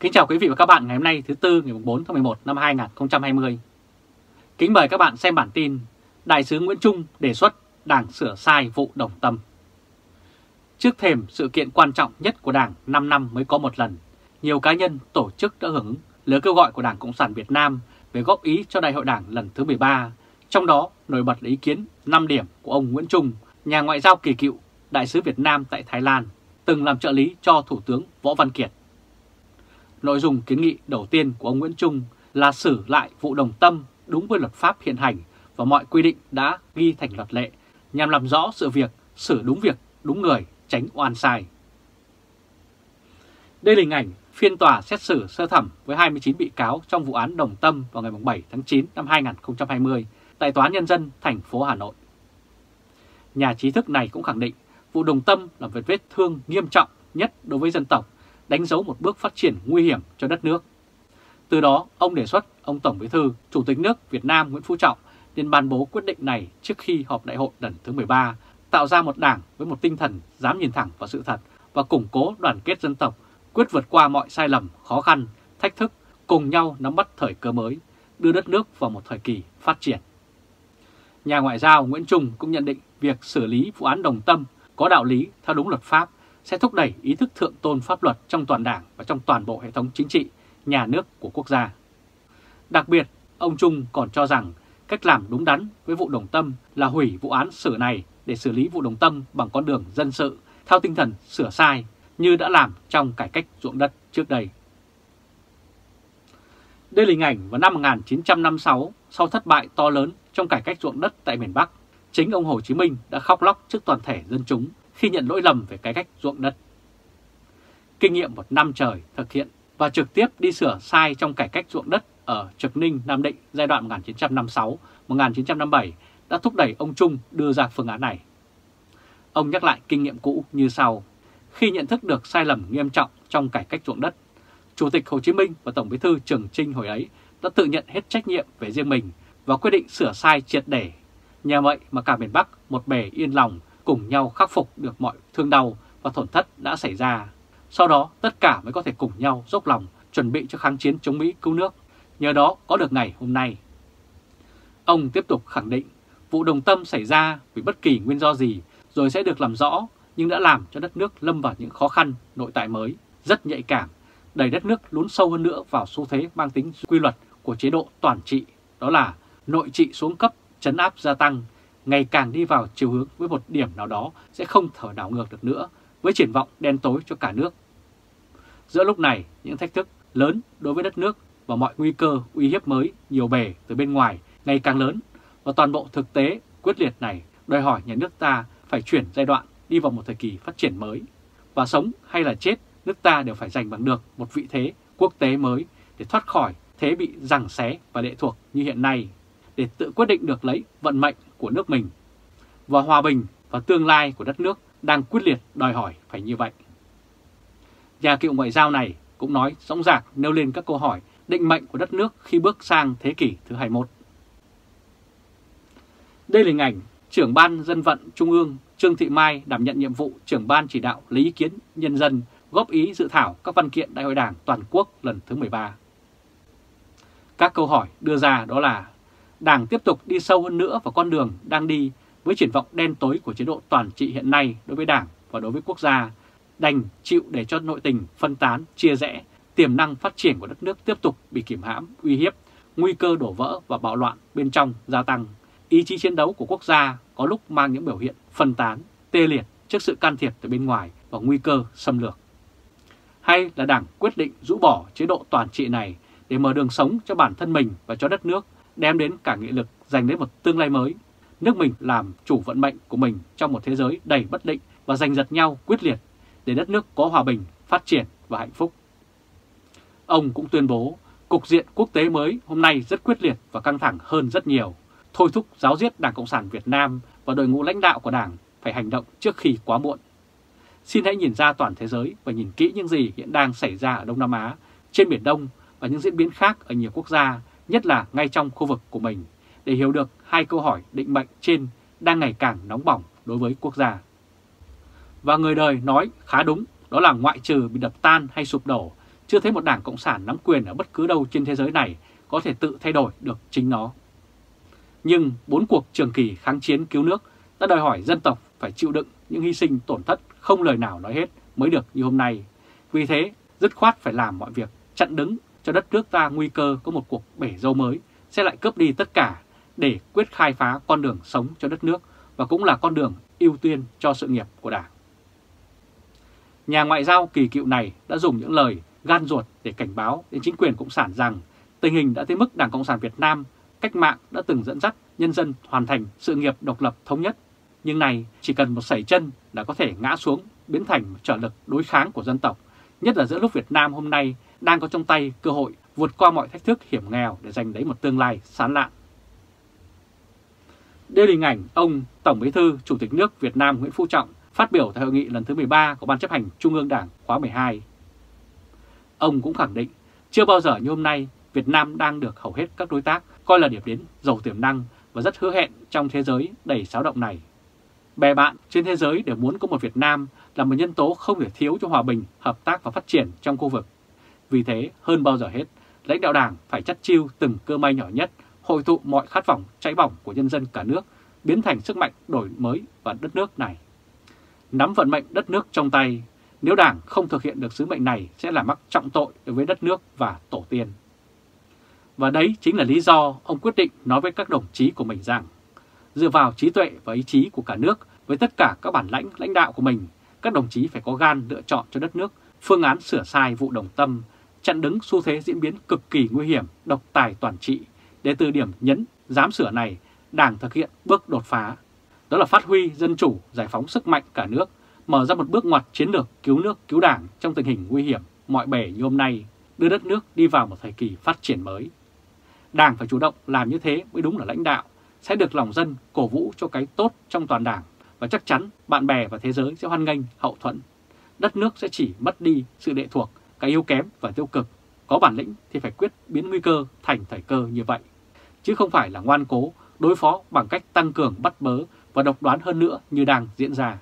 Kính chào quý vị và các bạn ngày hôm nay thứ Tư ngày 4 tháng 11 năm 2020. Kính mời các bạn xem bản tin Đại sứ Nguyễn Trung đề xuất Đảng sửa sai vụ đồng tâm. Trước thềm sự kiện quan trọng nhất của Đảng 5 năm mới có một lần, nhiều cá nhân, tổ chức đã hưởng ứng lời kêu gọi của Đảng Cộng sản Việt Nam về góp ý cho Đại hội Đảng lần thứ 13, trong đó nổi bật là ý kiến 5 điểm của ông Nguyễn Trung, nhà ngoại giao kỳ cựu, đại sứ Việt Nam tại Thái Lan, từng làm trợ lý cho Thủ tướng Võ Văn Kiệt. Nội dung kiến nghị đầu tiên của ông Nguyễn Trung là xử lại vụ đồng tâm đúng với luật pháp hiện hành và mọi quy định đã ghi thành luật lệ nhằm làm rõ sự việc, xử đúng việc, đúng người, tránh oan sai. Đây là hình ảnh phiên tòa xét xử sơ thẩm với 29 bị cáo trong vụ án Đồng Tâm vào ngày 7 tháng 9 năm 2020 tại Tòa án Nhân dân thành phố Hà Nội. Nhà trí thức này cũng khẳng định vụ Đồng Tâm là một vết thương nghiêm trọng nhất đối với dân tộc, đánh dấu một bước phát triển nguy hiểm cho đất nước. Từ đó, ông đề xuất ông Tổng Bí thư, Chủ tịch nước Việt Nam Nguyễn Phú Trọng nên ban bố quyết định này trước khi họp đại hội lần thứ 13, tạo ra một đảng với một tinh thần dám nhìn thẳng vào sự thật và củng cố đoàn kết dân tộc, quyết vượt qua mọi sai lầm, khó khăn, thách thức, cùng nhau nắm bắt thời cơ mới, đưa đất nước vào một thời kỳ phát triển. Nhà ngoại giao Nguyễn Trung cũng nhận định việc xử lý vụ án đồng tâm có đạo lý theo đúng luật pháp sẽ thúc đẩy ý thức thượng tôn pháp luật trong toàn đảng và trong toàn bộ hệ thống chính trị, nhà nước của quốc gia. Đặc biệt, ông Trung còn cho rằng cách làm đúng đắn với vụ đồng tâm là hủy vụ án xử này để xử lý vụ đồng tâm bằng con đường dân sự theo tinh thần sửa sai như đã làm trong cải cách ruộng đất trước đây. Đây là hình ảnh vào năm 1956 sau thất bại to lớn trong cải cách ruộng đất tại miền Bắc, chính ông Hồ Chí Minh đã khóc lóc trước toàn thể dân chúng khi nhận lỗi lầm về cải cách ruộng đất. Kinh nghiệm một năm trời thực hiện và trực tiếp đi sửa sai trong cải cách ruộng đất ở Trực Ninh, Nam Định giai đoạn 1956-1957 đã thúc đẩy ông Trung đưa ra phương án này. Ông nhắc lại kinh nghiệm cũ như sau. Khi nhận thức được sai lầm nghiêm trọng trong cải cách ruộng đất, Chủ tịch Hồ Chí Minh và Tổng bí thư Trường Trinh hồi ấy đã tự nhận hết trách nhiệm về riêng mình và quyết định sửa sai triệt để. Nhờ vậy mà cả miền Bắc một bề yên lòng cùng nhau khắc phục được mọi thương đau và tổn thất đã xảy ra. Sau đó tất cả mới có thể cùng nhau dốc lòng chuẩn bị cho kháng chiến chống Mỹ cứu nước. Nhờ đó có được ngày hôm nay. Ông tiếp tục khẳng định vụ đồng tâm xảy ra vì bất kỳ nguyên do gì rồi sẽ được làm rõ nhưng đã làm cho đất nước lâm vào những khó khăn nội tại mới, rất nhạy cảm, đẩy đất nước lún sâu hơn nữa vào xu thế mang tính quy luật của chế độ toàn trị, đó là nội trị xuống cấp, chấn áp gia tăng, ngày càng đi vào chiều hướng với một điểm nào đó sẽ không thở đảo ngược được nữa, với triển vọng đen tối cho cả nước. Giữa lúc này, những thách thức lớn đối với đất nước và mọi nguy cơ uy hiếp mới nhiều bề từ bên ngoài ngày càng lớn và toàn bộ thực tế quyết liệt này đòi hỏi nhà nước ta phải chuyển giai đoạn đi vào một thời kỳ phát triển mới. Và sống hay là chết, nước ta đều phải giành bằng được một vị thế quốc tế mới để thoát khỏi thế bị giằng xé và lệ thuộc như hiện nay, để tự quyết định được lấy vận mệnh của nước mình. Và hòa bình và tương lai của đất nước đang quyết liệt đòi hỏi phải như vậy. Nhà cựu ngoại giao này cũng nói rõ ràng nêu lên các câu hỏi định mệnh của đất nước khi bước sang thế kỷ thứ 21. Đây là hình ảnh trưởng ban dân vận Trung ương Trương Thị Mai đảm nhận nhiệm vụ trưởng ban chỉ đạo lấy ý kiến nhân dân góp ý dự thảo các văn kiện Đại hội Đảng toàn quốc lần thứ 13. Các câu hỏi đưa ra đó là Đảng tiếp tục đi sâu hơn nữa vào con đường đang đi với triển vọng đen tối của chế độ toàn trị hiện nay đối với Đảng và đối với quốc gia, đành chịu để cho nội tình phân tán, chia rẽ, tiềm năng phát triển của đất nước tiếp tục bị kiểm hãm, uy hiếp, nguy cơ đổ vỡ và bạo loạn bên trong gia tăng. Ý chí chiến đấu của quốc gia có lúc mang những biểu hiện phân tán, tê liệt trước sự can thiệp từ bên ngoài và nguy cơ xâm lược. Hay là Đảng quyết định rũ bỏ chế độ toàn trị này để mở đường sống cho bản thân mình và cho đất nước, đem đến cả nghị lực dành đến một tương lai mới. Nước mình làm chủ vận mệnh của mình trong một thế giới đầy bất định và giành giật nhau quyết liệt để đất nước có hòa bình, phát triển và hạnh phúc. Ông cũng tuyên bố cục diện quốc tế mới hôm nay rất quyết liệt và căng thẳng hơn rất nhiều, thôi thúc giáo diết Đảng Cộng sản Việt Nam và đội ngũ lãnh đạo của Đảng phải hành động trước khi quá muộn. Xin hãy nhìn ra toàn thế giới và nhìn kỹ những gì hiện đang xảy ra ở Đông Nam Á, trên Biển Đông và những diễn biến khác ở nhiều quốc gia, nhất là ngay trong khu vực của mình, để hiểu được hai câu hỏi định mệnh trên đang ngày càng nóng bỏng đối với quốc gia. Và người đời nói khá đúng, đó là ngoại trừ bị đập tan hay sụp đổ, chưa thấy một đảng Cộng sản nắm quyền ở bất cứ đâu trên thế giới này có thể tự thay đổi được chính nó. Nhưng bốn cuộc trường kỳ kháng chiến cứu nước đã đòi hỏi dân tộc phải chịu đựng những hy sinh tổn thất không lời nào nói hết mới được như hôm nay. Vì thế, dứt khoát phải làm mọi việc chặn đứng cho đất nước ta nguy cơ có một cuộc bể dâu mới sẽ lại cướp đi tất cả để quyết khai phá con đường sống cho đất nước và cũng là con đường ưu tiên cho sự nghiệp của Đảng. Nhà ngoại giao kỳ cựu này đã dùng những lời gan ruột để cảnh báo đến chính quyền Cộng sản rằng tình hình đã tới mức Đảng Cộng sản Việt Nam cách mạng đã từng dẫn dắt nhân dân hoàn thành sự nghiệp độc lập thống nhất. Nhưng này chỉ cần một sảy chân đã có thể ngã xuống biến thành trở lực đối kháng của dân tộc, nhất là giữa lúc Việt Nam hôm nay đang có trong tay cơ hội vượt qua mọi thách thức hiểm nghèo để giành lấy một tương lai sáng lạn. Đây là hình ảnh ông Tổng Bí thư Chủ tịch nước Việt Nam Nguyễn Phú Trọng phát biểu tại hội nghị lần thứ 13 của Ban chấp hành Trung ương Đảng khóa 12. Ông cũng khẳng định chưa bao giờ như hôm nay Việt Nam đang được hầu hết các đối tác coi là điểm đến giàu tiềm năng và rất hứa hẹn trong thế giới đầy xáo động này. Bè bạn trên thế giới đều muốn có một Việt Nam là một nhân tố không thể thiếu cho hòa bình, hợp tác và phát triển trong khu vực. Vì thế, hơn bao giờ hết, lãnh đạo đảng phải chắt chiêu từng cơ may nhỏ nhất, hội tụ mọi khát vọng cháy bỏng của nhân dân cả nước, biến thành sức mạnh đổi mới và đất nước này. Nắm vận mệnh đất nước trong tay, nếu đảng không thực hiện được sứ mệnh này sẽ là mắc trọng tội đối với đất nước và tổ tiên. Và đấy chính là lý do ông quyết định nói với các đồng chí của mình rằng dựa vào trí tuệ và ý chí của cả nước với tất cả các bản lãnh lãnh đạo của mình, các đồng chí phải có gan lựa chọn cho đất nước phương án sửa sai vụ đồng tâm, chặn đứng xu thế diễn biến cực kỳ nguy hiểm, độc tài toàn trị, để từ điểm nhấn dám sửa này, Đảng thực hiện bước đột phá. Đó là phát huy dân chủ, giải phóng sức mạnh cả nước, mở ra một bước ngoặt chiến lược cứu nước, cứu Đảng trong tình hình nguy hiểm mọi bể như hôm nay, đưa đất nước đi vào một thời kỳ phát triển mới. Đảng phải chủ động làm như thế mới đúng là lãnh đạo, sẽ được lòng dân cổ vũ cho cái tốt trong toàn đảng và chắc chắn bạn bè và thế giới sẽ hoan nghênh hậu thuẫn. Đất nước sẽ chỉ mất đi sự lệ thuộc, cái yếu kém và tiêu cực. Có bản lĩnh thì phải quyết biến nguy cơ thành thời cơ như vậy. Chứ không phải là ngoan cố đối phó bằng cách tăng cường bắt bớ và độc đoán hơn nữa như đang diễn ra.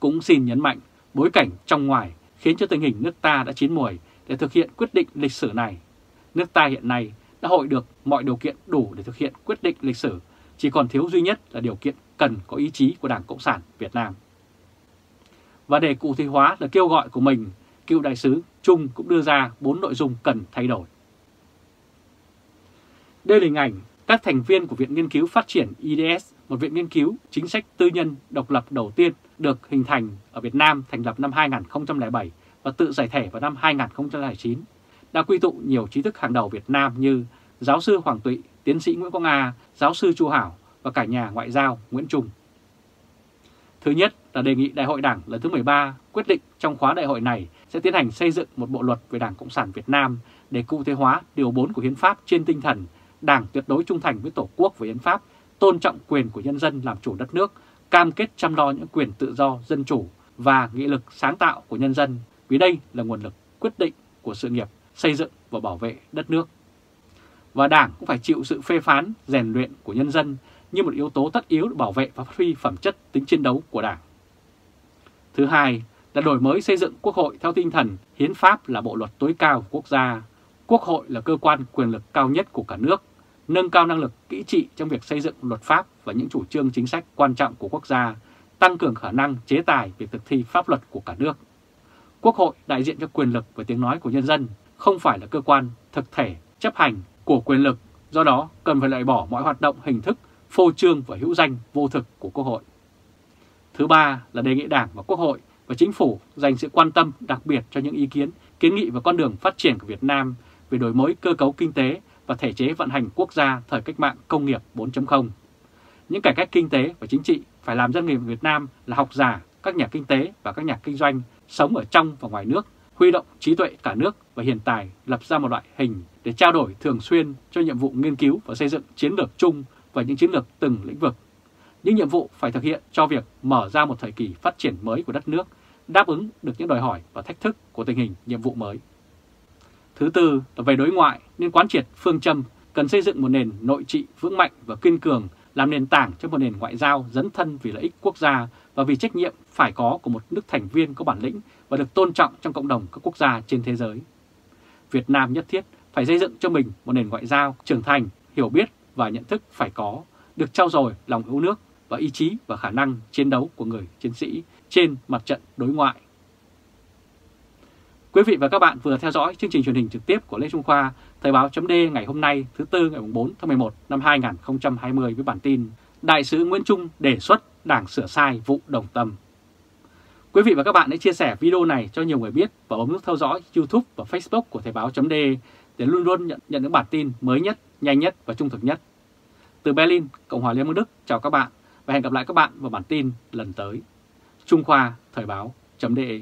Cũng xin nhấn mạnh, bối cảnh trong ngoài khiến cho tình hình nước ta đã chín mùi để thực hiện quyết định lịch sử này. Nước ta hiện nay đã hội được mọi điều kiện đủ để thực hiện quyết định lịch sử, chỉ còn thiếu duy nhất là điều kiện cần có ý chí của Đảng Cộng sản Việt Nam. Và để cụ thể hóa là kêu gọi của mình, cựu đại sứ Trung cũng đưa ra bốn nội dung cần thay đổi. Đây là hình ảnh các thành viên của Viện Nghiên cứu Phát triển IDS, một viện nghiên cứu chính sách tư nhân độc lập đầu tiên được hình thành ở Việt Nam thành lập năm 2007 và tự giải thể vào năm 2009 đã quy tụ nhiều trí thức hàng đầu Việt Nam như giáo sư Hoàng Tụy, tiến sĩ Nguyễn Quang Nga, giáo sư Chu Hảo và cả nhà ngoại giao Nguyễn Trung. Thứ nhất là đề nghị Đại hội Đảng lần thứ 13 quyết định trong khóa đại hội này sẽ tiến hành xây dựng một bộ luật về Đảng Cộng sản Việt Nam để cụ thể hóa điều 4 của Hiến pháp trên tinh thần Đảng tuyệt đối trung thành với Tổ quốc và Hiến pháp, tôn trọng quyền của nhân dân làm chủ đất nước, cam kết chăm lo những quyền tự do, dân chủ và nghị lực sáng tạo của nhân dân, vì đây là nguồn lực quyết định của sự nghiệp xây dựng và bảo vệ đất nước. Và Đảng cũng phải chịu sự phê phán, rèn luyện của nhân dân như một yếu tố tất yếu để bảo vệ và phát huy phẩm chất tính chiến đấu của Đảng. Thứ hai là đổi mới xây dựng Quốc hội theo tinh thần hiến pháp là bộ luật tối cao của quốc gia, Quốc hội là cơ quan quyền lực cao nhất của cả nước, nâng cao năng lực kỹ trị trong việc xây dựng luật pháp và những chủ trương chính sách quan trọng của quốc gia, tăng cường khả năng chế tài việc thực thi pháp luật của cả nước. Quốc hội đại diện cho quyền lực và tiếng nói của nhân dân, không phải là cơ quan thực thể chấp hành của quyền lực, do đó cần phải loại bỏ mọi hoạt động hình thức phô trương và hữu danh vô thực của Quốc hội. Thứ ba là đề nghị Đảng và Quốc hội và Chính phủ dành sự quan tâm đặc biệt cho những ý kiến, kiến nghị và con đường phát triển của Việt Nam về đổi mới cơ cấu kinh tế và thể chế vận hành quốc gia thời cách mạng công nghiệp 4.0. Những cải cách kinh tế và chính trị phải làm dân nghiệp Việt Nam là học giả, các nhà kinh tế và các nhà kinh doanh sống ở trong và ngoài nước, huy động trí tuệ cả nước và hiện tại lập ra một loại hình để trao đổi thường xuyên cho nhiệm vụ nghiên cứu và xây dựng chiến lược chung và những chiến lược từng lĩnh vực. Những nhiệm vụ phải thực hiện cho việc mở ra một thời kỳ phát triển mới của đất nước, đáp ứng được những đòi hỏi và thách thức của tình hình nhiệm vụ mới. Thứ tư là về đối ngoại nên quán triệt phương châm cần xây dựng một nền nội trị vững mạnh và kiên cường làm nền tảng cho một nền ngoại giao dấn thân vì lợi ích quốc gia và vì trách nhiệm phải có của một nước thành viên có bản lĩnh và được tôn trọng trong cộng đồng các quốc gia trên thế giới. Việt Nam nhất thiết phải xây dựng cho mình một nền ngoại giao trưởng thành, hiểu biết và nhận thức phải có, được trao dồi lòng yêu nước và ý chí và khả năng chiến đấu của người chiến sĩ trên mặt trận đối ngoại. Quý vị và các bạn vừa theo dõi chương trình truyền hình trực tiếp của Lê Trung Khoa, Thời báo chấm ngày hôm nay thứ Tư ngày 4 tháng 11 năm 2020 với bản tin Đại sứ Nguyễn Trung đề xuất Đảng sửa sai vụ đồng tâm. Quý vị và các bạn hãy chia sẻ video này cho nhiều người biết và bấm nút theo dõi YouTube và Facebook của Thời báo chấm để luôn luôn nhận, nhận những bản tin mới nhất, nhanh nhất và trung thực nhất. Từ Berlin, Cộng hòa Liên bang Đức, chào các bạn và hẹn gặp lại các bạn vào bản tin lần tới. Trung Khoa Thời báo .de